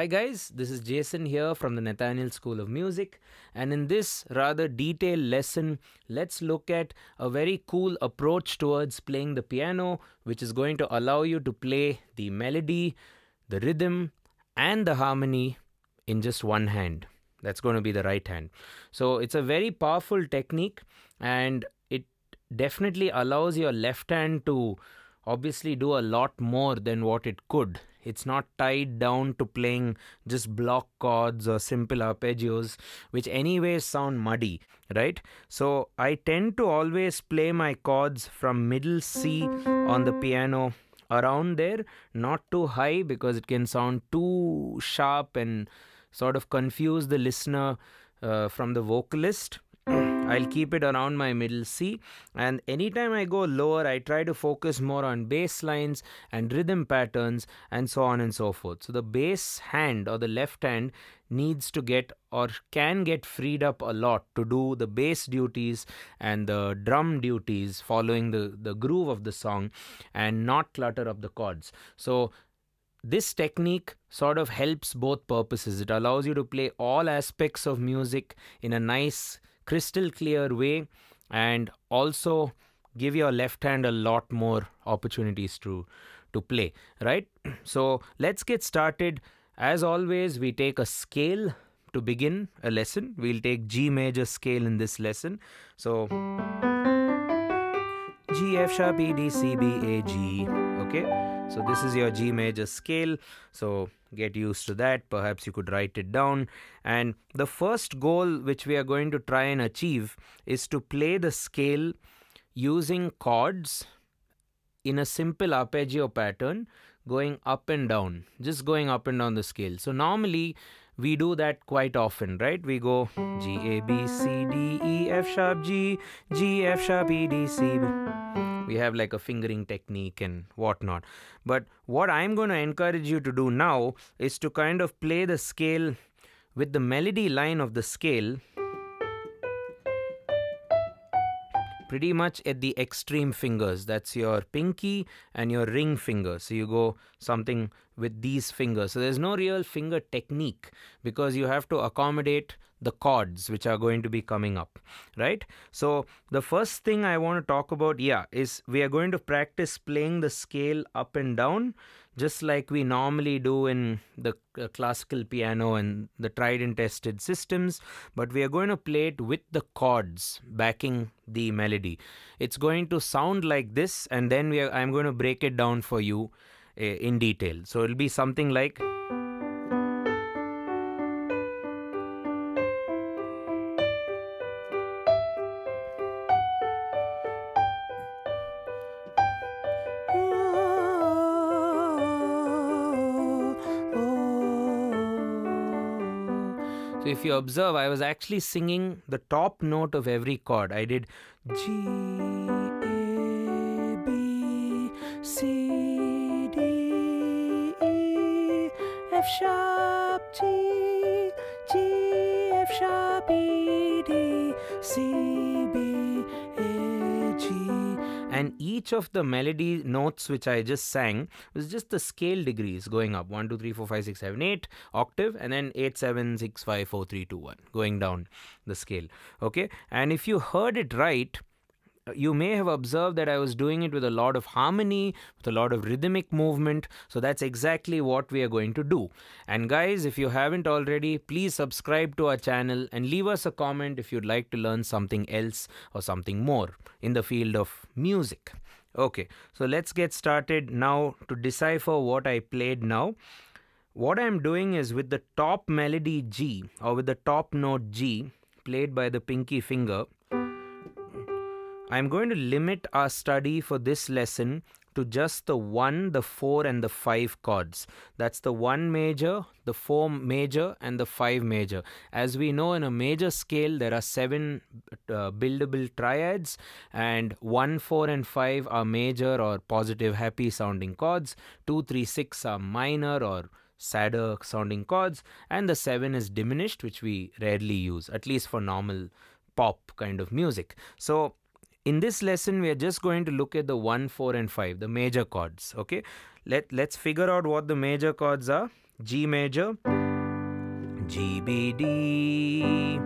Hi, guys, this is Jason here from the Nathaniel School of Music, and in this rather detailed lesson, let's look at a very cool approach towards playing the piano, which is going to allow you to play the melody, the rhythm, and the harmony in just one hand. That's going to be the right hand. So, it's a very powerful technique, and it definitely allows your left hand to obviously do a lot more than what it could it's not tied down to playing just block chords or simple arpeggios, which anyways sound muddy, right? So I tend to always play my chords from middle C on the piano around there, not too high because it can sound too sharp and sort of confuse the listener uh, from the vocalist. I'll keep it around my middle C. And anytime I go lower, I try to focus more on bass lines and rhythm patterns and so on and so forth. So the bass hand or the left hand needs to get or can get freed up a lot to do the bass duties and the drum duties following the, the groove of the song and not clutter up the chords. So this technique sort of helps both purposes. It allows you to play all aspects of music in a nice crystal clear way and also give your left hand a lot more opportunities to to play right so let's get started as always we take a scale to begin a lesson we'll take g major scale in this lesson so G, F sharp, E, D, C, B, A, G. Okay, so this is your G major scale. So get used to that. Perhaps you could write it down. And the first goal which we are going to try and achieve is to play the scale using chords in a simple arpeggio pattern going up and down, just going up and down the scale. So normally we do that quite often, right? We go G, A, B, C, D, E, F sharp, G, G, F sharp, E, D, C. We have like a fingering technique and whatnot. But what I'm going to encourage you to do now is to kind of play the scale with the melody line of the scale pretty much at the extreme fingers. That's your pinky and your ring finger. So you go something with these fingers. So there's no real finger technique because you have to accommodate the chords which are going to be coming up, right? So the first thing I want to talk about, yeah, is we are going to practice playing the scale up and down just like we normally do in the uh, classical piano and the tried and tested systems, but we are going to play it with the chords backing the melody. It's going to sound like this, and then we are, I'm going to break it down for you uh, in detail. So it'll be something like. If you observe, I was actually singing the top note of every chord. I did G, A, B, C, D, E, F sharp, G, G, F sharp, E, D, C, and each of the melody notes which I just sang was just the scale degrees going up 1, 2, 3, 4, 5, 6, 7, 8 octave and then 8, 7, 6, 5, 4, 3, 2, 1 going down the scale. Okay, and if you heard it right, you may have observed that I was doing it with a lot of harmony, with a lot of rhythmic movement. So that's exactly what we are going to do. And guys, if you haven't already, please subscribe to our channel and leave us a comment if you'd like to learn something else or something more in the field of music. Okay, so let's get started now to decipher what I played now. What I'm doing is with the top melody G or with the top note G played by the pinky finger, I'm going to limit our study for this lesson to just the 1, the 4 and the 5 chords. That's the 1 major, the 4 major and the 5 major. As we know in a major scale there are 7 uh, buildable triads and 1, 4 and 5 are major or positive happy sounding chords. 2, 3, 6 are minor or sadder sounding chords and the 7 is diminished which we rarely use at least for normal pop kind of music. So in this lesson, we are just going to look at the 1, 4 and 5, the major chords. Okay, Let, let's figure out what the major chords are. G major, G, B, D.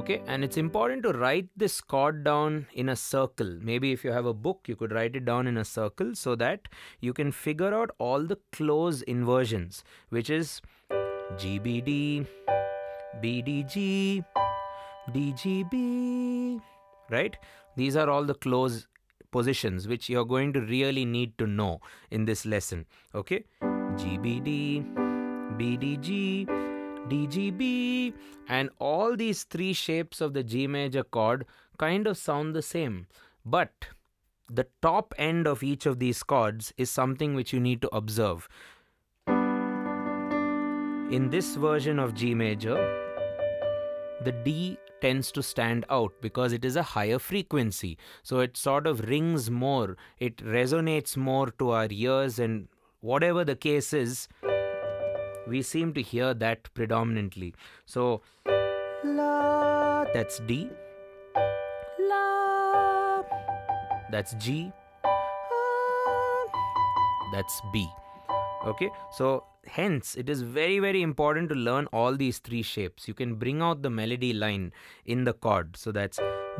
Okay, and it's important to write this chord down in a circle. Maybe if you have a book, you could write it down in a circle so that you can figure out all the close inversions, which is G, B, D, B, D, G, D, G, B, right? These are all the close positions which you're going to really need to know in this lesson. Okay, G, B, D. BDG, DGB, and all these three shapes of the G major chord kind of sound the same. But the top end of each of these chords is something which you need to observe. In this version of G major, the D tends to stand out because it is a higher frequency. So it sort of rings more, it resonates more to our ears, and whatever the case is, we seem to hear that predominantly. So, La, that's D. La, that's G. Ah, that's B. Okay, so hence it is very very important to learn all these three shapes. You can bring out the melody line in the chord. So that's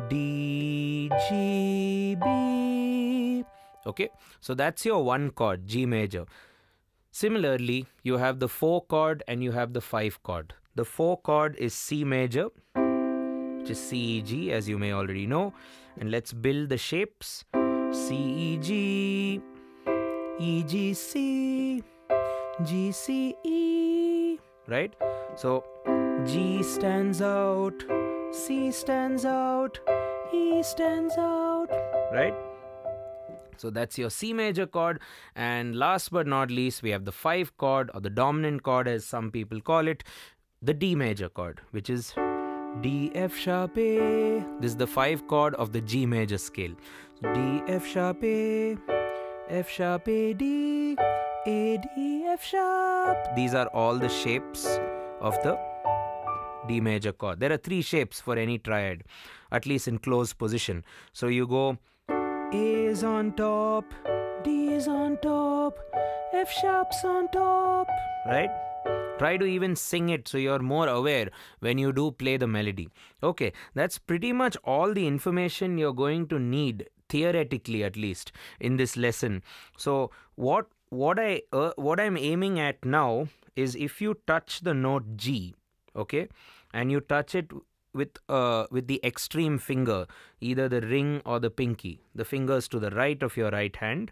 D, G, B. Okay, so that's your one chord, G major. Similarly, you have the 4 chord and you have the 5 chord. The 4 chord is C major, which is C, E, G, as you may already know. And let's build the shapes C, E, G, E, G, C, G, C, E, right? So G stands out, C stands out, E stands out, right? So that's your C major chord. And last but not least, we have the 5 chord or the dominant chord, as some people call it, the D major chord, which is D, F sharp A. This is the 5 chord of the G major scale. D, F sharp A, F sharp A, D, A, D, F sharp. These are all the shapes of the D major chord. There are three shapes for any triad, at least in close position. So you go a is on top, D is on top, F sharp's on top, right? Try to even sing it so you're more aware when you do play the melody. Okay, that's pretty much all the information you're going to need theoretically at least in this lesson. So what what I uh, what I'm aiming at now is if you touch the note G, okay, and you touch it with uh, with the extreme finger, either the ring or the pinky, the fingers to the right of your right hand.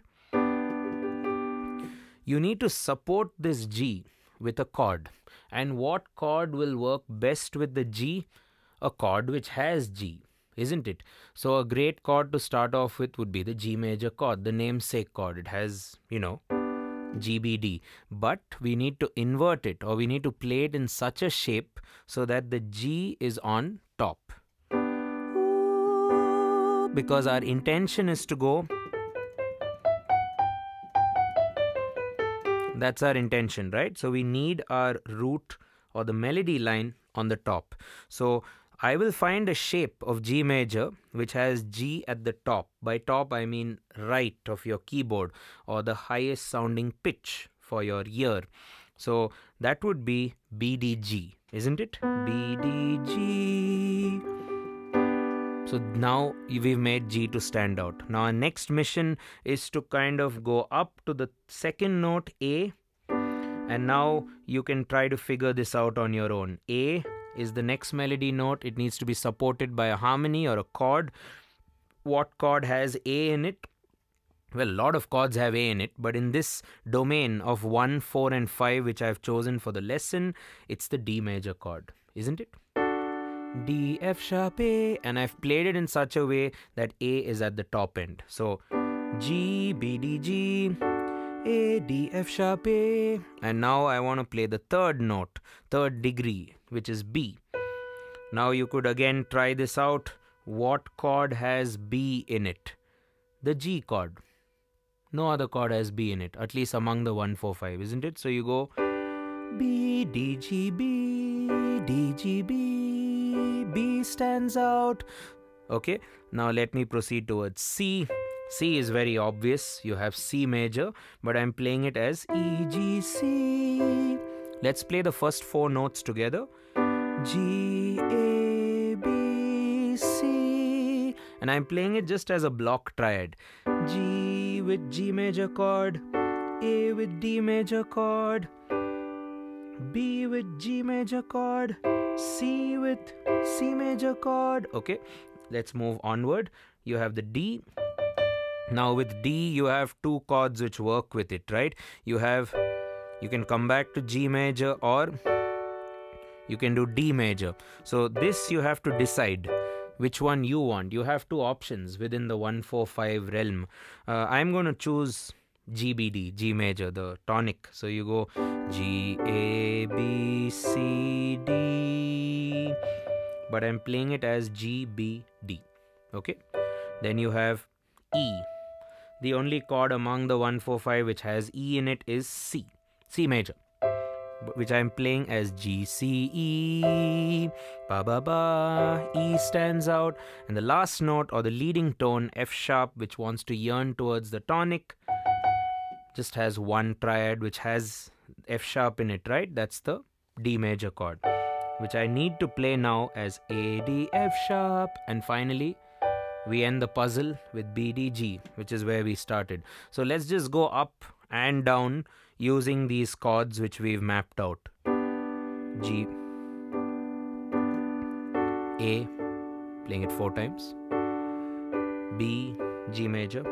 You need to support this G with a chord. And what chord will work best with the G? A chord which has G, isn't it? So a great chord to start off with would be the G major chord, the namesake chord. It has, you know, GBD. But we need to invert it or we need to play it in such a shape so that the G is on top. Because our intention is to go. That's our intention, right? So we need our root or the melody line on the top. So I will find a shape of G major which has G at the top. By top, I mean right of your keyboard or the highest sounding pitch for your ear. So that would be BDG, isn't it? BDG. So now we've made G to stand out. Now our next mission is to kind of go up to the second note A. And now you can try to figure this out on your own. A is the next melody note. It needs to be supported by a harmony or a chord. What chord has A in it? Well, a lot of chords have A in it, but in this domain of 1, 4, and 5, which I've chosen for the lesson, it's the D major chord, isn't it? D, F sharp A, and I've played it in such a way that A is at the top end. So G, B, D, G, A, D, F sharp A, and now I want to play the third note, third degree, which is B. Now you could again try this out. What chord has B in it? The G chord. No other chord has B in it, at least among the 1, 4, 5, isn't it? So you go B, D, G, B, D, G, B, B stands out. Okay, now let me proceed towards C. C is very obvious. You have C major, but I'm playing it as E, G, C. Let's play the first four notes together. G, A, B, C. And I'm playing it just as a block triad. G with G major chord, A with D major chord, B with G major chord, C with C major chord. Okay, let's move onward. You have the D. Now with D, you have two chords which work with it, right? You have, you can come back to G major or you can do D major. So this you have to decide which one you want. You have two options within the 145 realm. Uh, I'm going to choose GBD, G major, the tonic. So you go G, A, B, C, D. But I'm playing it as G, B, D. Okay. Then you have E. The only chord among the 145 which has E in it is C, C major which I'm playing as G, C, E, ba ba ba, E stands out, and the last note or the leading tone, F sharp, which wants to yearn towards the tonic, just has one triad which has F sharp in it, right? That's the D major chord, which I need to play now as A, D, F sharp, and finally we end the puzzle with B, D, G, which is where we started. So let's just go up and down using these chords which we've mapped out. G, A, playing it four times, B, G major,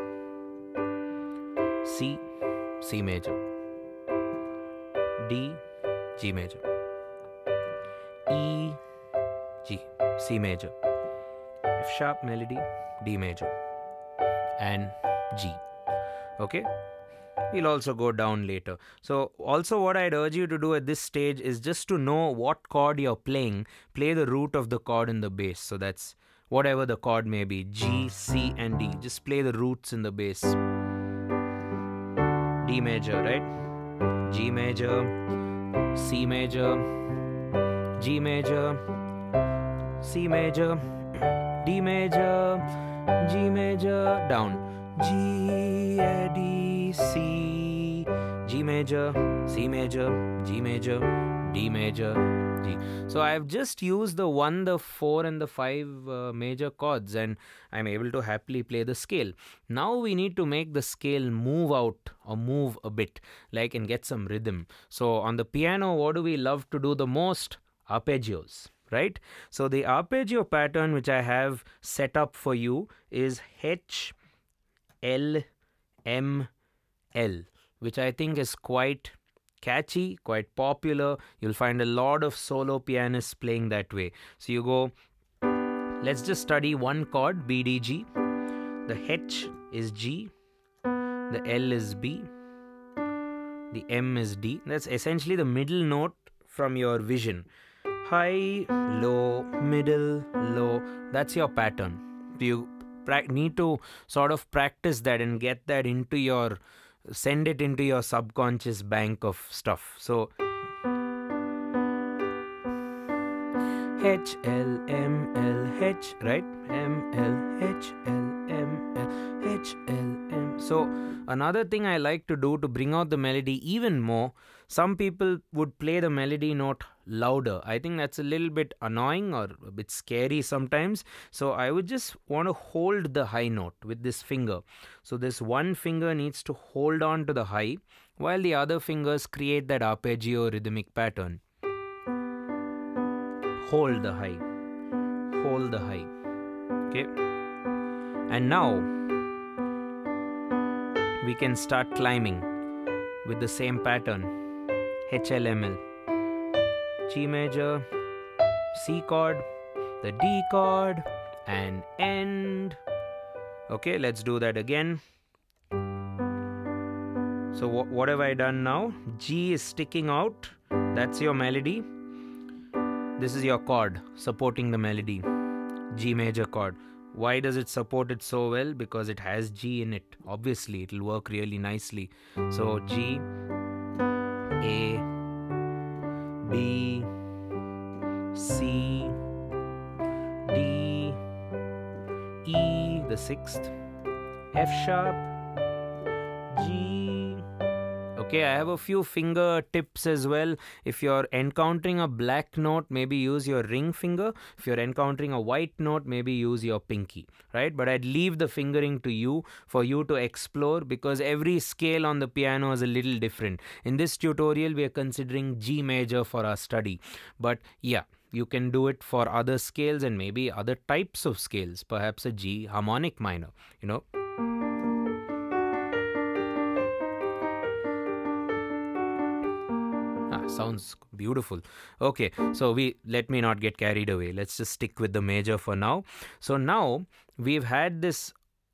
C, C major, D, G major, E, G, C major, F sharp melody, D major, and G. Okay, we'll also go down later. So, also, what I'd urge you to do at this stage is just to know what chord you're playing, play the root of the chord in the bass. So, that's whatever the chord may be G, C, and D. Just play the roots in the bass. D major, right? G major, C major, G major, C major, D major, G major, down. G, A, D, C, G major, C major, G major, D major, G. So I've just used the 1, the 4 and the 5 uh, major chords and I'm able to happily play the scale. Now we need to make the scale move out or move a bit like and get some rhythm. So on the piano what do we love to do the most? Arpeggios right? So the arpeggio pattern which I have set up for you is H L M L, which I think is quite catchy, quite popular. You'll find a lot of solo pianists playing that way. So you go, let's just study one chord, B, D, G. The H is G, the L is B, the M is D. That's essentially the middle note from your vision. High, low, middle, low. That's your pattern. You need to sort of practice that and get that into your send it into your subconscious bank of stuff. So H L M L H right? M L H L M L H L M. So another thing I like to do to bring out the melody even more some people would play the melody note louder. I think that's a little bit annoying or a bit scary sometimes. So I would just want to hold the high note with this finger. So this one finger needs to hold on to the high while the other fingers create that arpeggio rhythmic pattern. Hold the high. Hold the high. Okay. And now we can start climbing with the same pattern HLML. G major, C chord, the D chord, and end. Okay, let's do that again. So, wh what have I done now? G is sticking out. That's your melody. This is your chord supporting the melody. G major chord. Why does it support it so well? Because it has G in it. Obviously, it'll work really nicely. So, G, A, B, C, D, E, the sixth, F sharp, G. Okay, I have a few finger tips as well. If you're encountering a black note, maybe use your ring finger. If you're encountering a white note, maybe use your pinky, right? But I'd leave the fingering to you for you to explore because every scale on the piano is a little different. In this tutorial, we are considering G major for our study. But yeah, you can do it for other scales and maybe other types of scales, perhaps a G harmonic minor, you know. Sounds beautiful. Okay, so we let me not get carried away. Let's just stick with the major for now. So now we've had this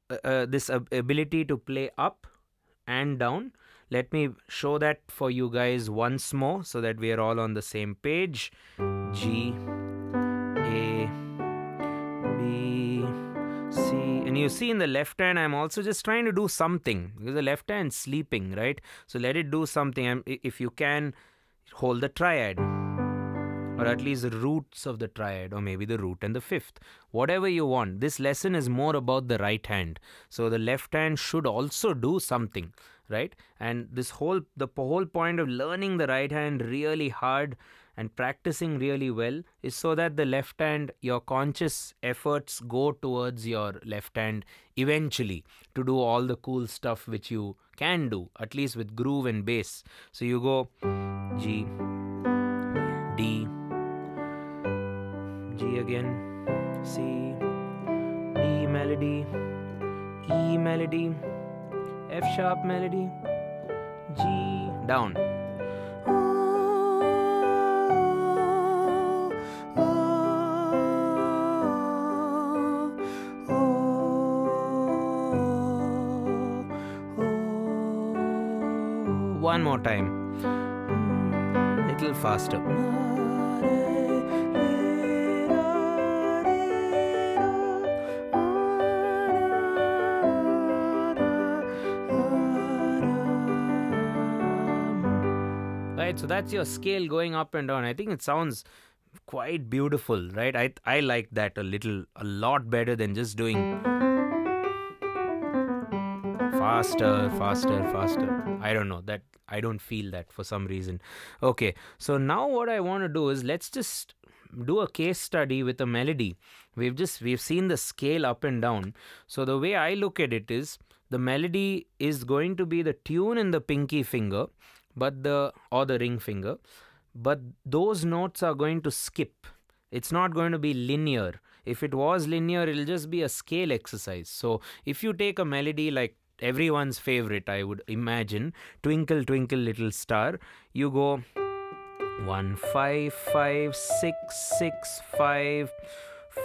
uh, uh, this ability to play up and down. Let me show that for you guys once more so that we are all on the same page. G, A, B, C. And you see in the left hand, I'm also just trying to do something because the left hand sleeping, right? So let it do something. I'm, if you can, hold the triad or at least the roots of the triad or maybe the root and the fifth. Whatever you want this lesson is more about the right hand. So the left hand should also do something right? And this whole the whole point of learning the right hand really hard and practicing really well is so that the left hand your conscious efforts go towards your left hand eventually to do all the cool stuff which you can do at least with groove and bass so you go G, D, G again, C, D melody, E melody, F sharp melody, G down. More time little faster. Right, so that's your scale going up and down. I think it sounds quite beautiful, right? I I like that a little, a lot better than just doing faster, faster, faster. I don't know that I don't feel that for some reason. Okay, so now what I want to do is let's just do a case study with a melody. We've just we've seen the scale up and down. So the way I look at it is the melody is going to be the tune in the pinky finger, but the or the ring finger, but those notes are going to skip. It's not going to be linear. If it was linear, it'll just be a scale exercise. So if you take a melody like everyone's favorite, I would imagine. Twinkle, Twinkle, Little Star. You go one, five, five, six, six, five,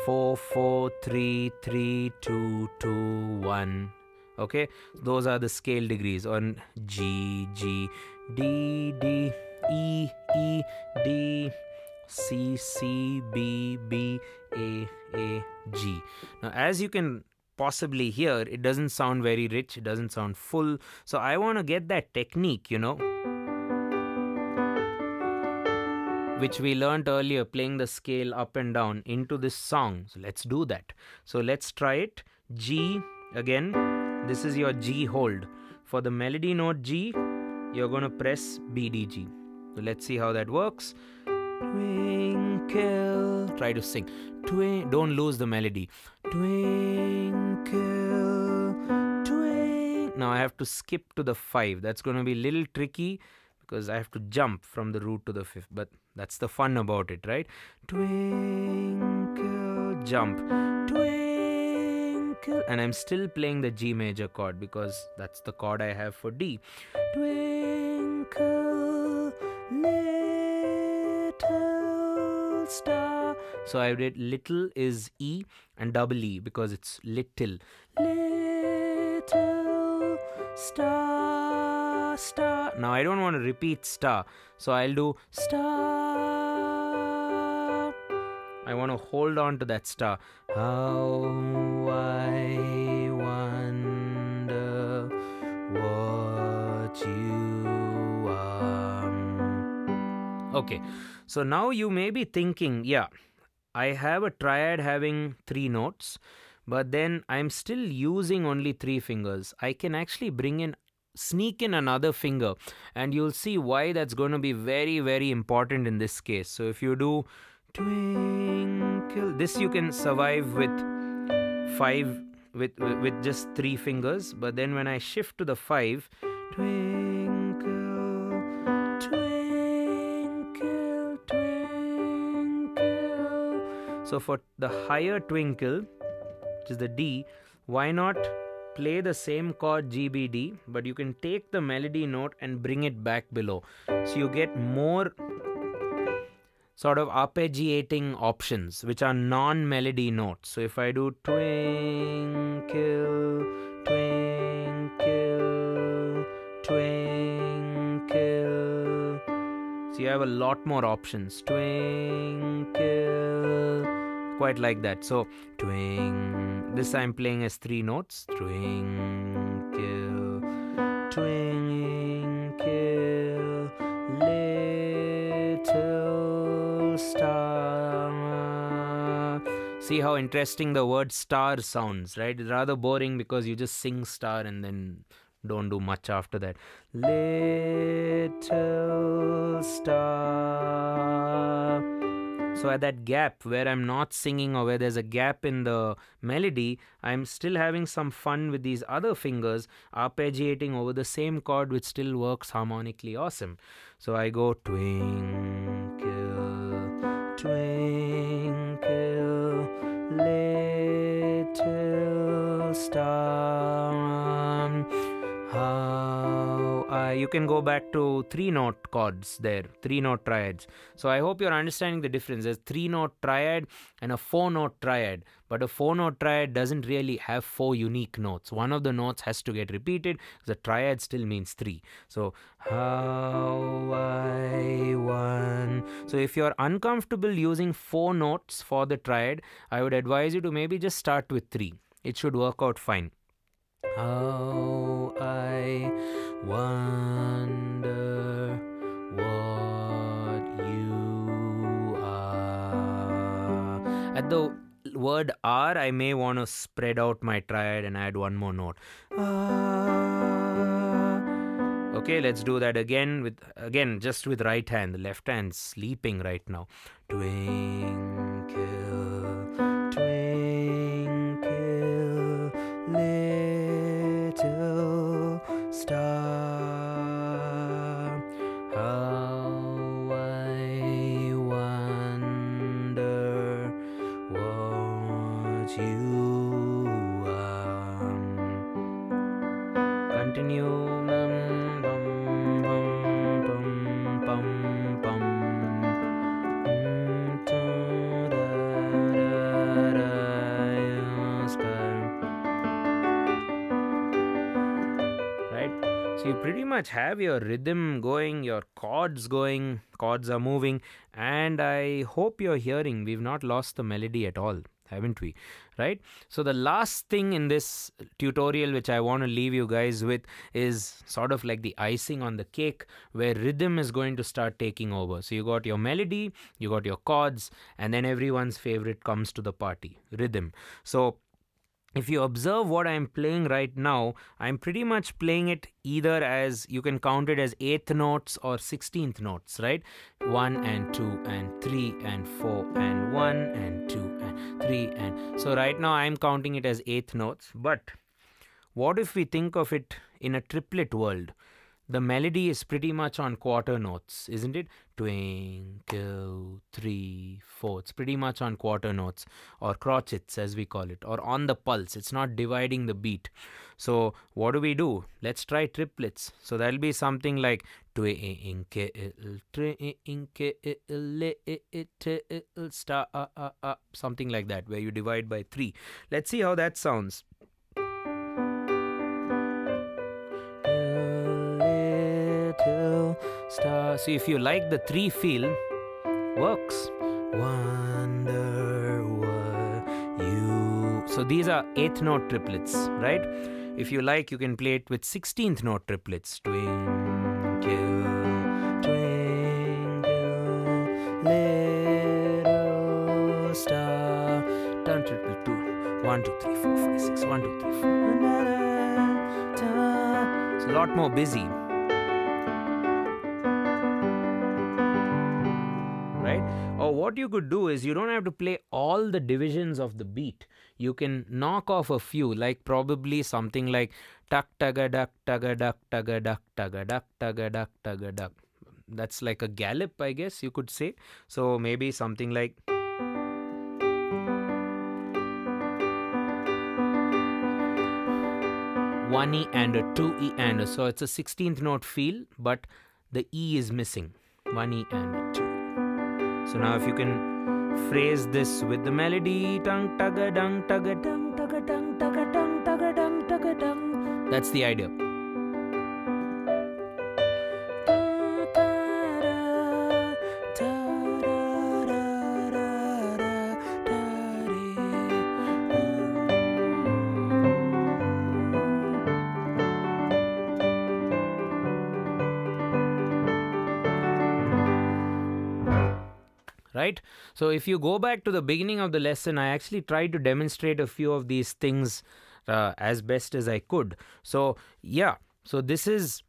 four, four, three, three, two, two, one. Okay, those are the scale degrees on G, G, D, D, E, E, D. C C B B A A G. Now, as you can possibly hear it doesn't sound very rich it doesn't sound full. So i want to get that technique you know. Which we learned earlier playing the scale up and down into this song. So let's do that. So let's try it. G again. This is your g hold. For the melody note g you're going to press bdg so let's see how that works twinkle. Try to sing. Twin- don't lose the melody. Twinkle. Twinkle now i have to skip to the 5 that's going to be a little tricky because i have to jump from the root to the fifth but that's the fun about it right? Twinkle. Jump. Twinkle. And i'm still playing the g major chord because that's the chord i have for d. Twinkle so I did little is E and double E because it's little. Little star, star. Now I don't want to repeat star. So I'll do star. I want to hold on to that star. How I wonder what you are. Okay, so now you may be thinking, yeah, I have a triad having three notes, but then I'm still using only three fingers. I can actually bring in sneak in another finger and you'll see why that's going to be very very important in this case so if you do twinkle this you can survive with five with with just three fingers but then when i shift to the five twinkle so for the higher twinkle which is the d why not play the same chord GBD, but you can take the melody note and bring it back below. So you get more sort of arpeggiating options which are non-melody notes. So if I do twinkle, twinkle, twinkle, so you have a lot more options. Twinkle, quite like that. So twinkle this I'm playing as three notes. Twinkle, twinkle, little star. See how interesting the word star sounds, right? It's rather boring because you just sing star and then don't do much after that. Little star so at that gap where I'm not singing or where there's a gap in the melody, I'm still having some fun with these other fingers arpeggiating over the same chord which still works harmonically awesome. So I go twinkle, twinkle, little star. Uh, you can go back to three note chords there, three note triads. So I hope you're understanding the difference. There's three note triad and a four note triad, but a four note triad doesn't really have four unique notes. One of the notes has to get repeated. The triad still means three. So how I won. So if you're uncomfortable using four notes for the triad, I would advise you to maybe just start with three. It should work out fine. How I wonder what you are. At the word R, I may want to spread out my triad and add one more note. Ah. Okay, let's do that again with again just with right hand. The left hand sleeping right now. Twinkle much have your rhythm going, your chords going, chords are moving, and I hope you're hearing. We've not lost the melody at all, haven't we? Right? So, the last thing in this tutorial, which I want to leave you guys with, is sort of like the icing on the cake, where rhythm is going to start taking over. So, you got your melody, you got your chords, and then everyone's favorite comes to the party rhythm. So, if you observe what I'm playing right now, I'm pretty much playing it either as you can count it as eighth notes or 16th notes, right? 1 and 2 and 3 and 4 and 1 and 2 and 3 and so right now I'm counting it as eighth notes. But what if we think of it in a triplet world? The melody is pretty much on quarter notes, isn't it? Twinkle, three, four. It's pretty much on quarter notes or crotchets as we call it, or on the pulse. It's not dividing the beat. So what do we do? Let's try triplets. So that'll be something like twinkle, twinkle, star, uh, uh, uh, something like that, where you divide by three. Let's see how that sounds. Star. Uh, so if you like the three feel, works. Wonder what you. So these are eighth note triplets, right? If you like, you can play it with 16th note triplets. Twinkle, twinkle, little star. Turn triple two. One, two, three, four, five, six. One, two, three, four. It's a lot more busy. You could do is you don't have to play all the divisions of the beat. You can knock off a few, like probably something like tuck tugga duck tugga duck tugga duck tugga duck tugga duck tugga duck. That's like a gallop, I guess you could say. So maybe something like. one E and a two E and a. So it's a 16th note feel, but the E is missing. One E and a two. So now if you can phrase this with the melody, tung tugga dung tugga dung tugga dung tugga dung tugga dung tugga dung. That's the idea. So if you go back to the beginning of the lesson, I actually tried to demonstrate a few of these things uh, as best as I could. So yeah, so this is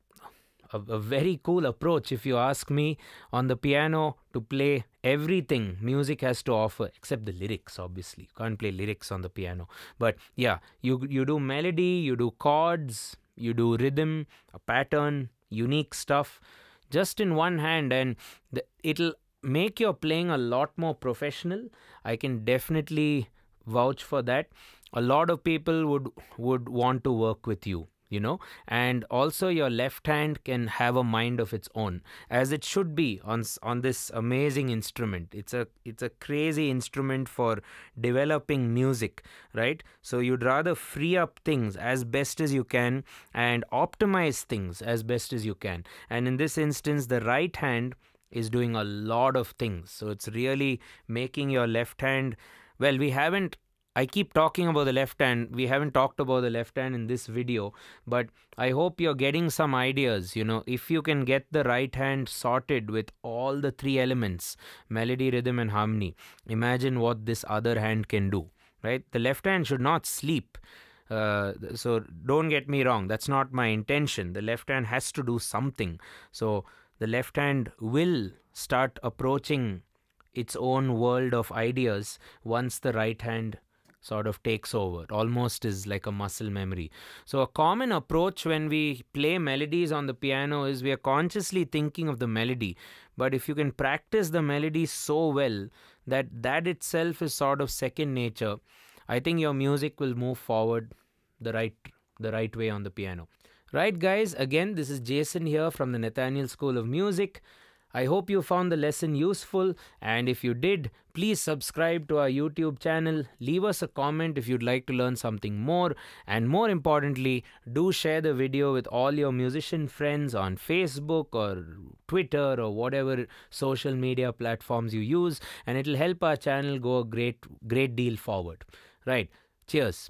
a, a, very cool approach if you ask me on the piano to play everything music has to offer except the lyrics obviously. You can't play lyrics on the piano. But yeah you you do melody you do chords you do rhythm a pattern unique stuff just in one hand and the, it'll make your playing a lot more professional. I can definitely vouch for that. A lot of people would would want to work with you you know and also your left hand can have a mind of its own as it should be on on this amazing instrument it's a it's a crazy instrument for developing music right so you'd rather free up things as best as you can and optimize things as best as you can and in this instance the right hand is doing a lot of things. So it's really making your left hand. Well, we haven't. I keep talking about the left hand. We haven't talked about the left hand in this video, but I hope you're getting some ideas. You know, if you can get the right hand sorted with all the three elements melody, rhythm, and harmony, imagine what this other hand can do, right? The left hand should not sleep. Uh, so don't get me wrong, that's not my intention. The left hand has to do something. So the left hand will start approaching its own world of ideas once the right hand sort of takes over almost is like a muscle memory. So a common approach when we play melodies on the piano is we are consciously thinking of the melody. But if you can practice the melody so well that that itself is sort of second nature i think your music will move forward the right the right way on the piano Right, guys, again, this is Jason here from the Nathaniel School of Music. I hope you found the lesson useful, and if you did, please subscribe to our YouTube channel. Leave us a comment if you'd like to learn something more, and more importantly, do share the video with all your musician friends on Facebook or Twitter or whatever social media platforms you use, and it'll help our channel go a great, great deal forward. Right, cheers.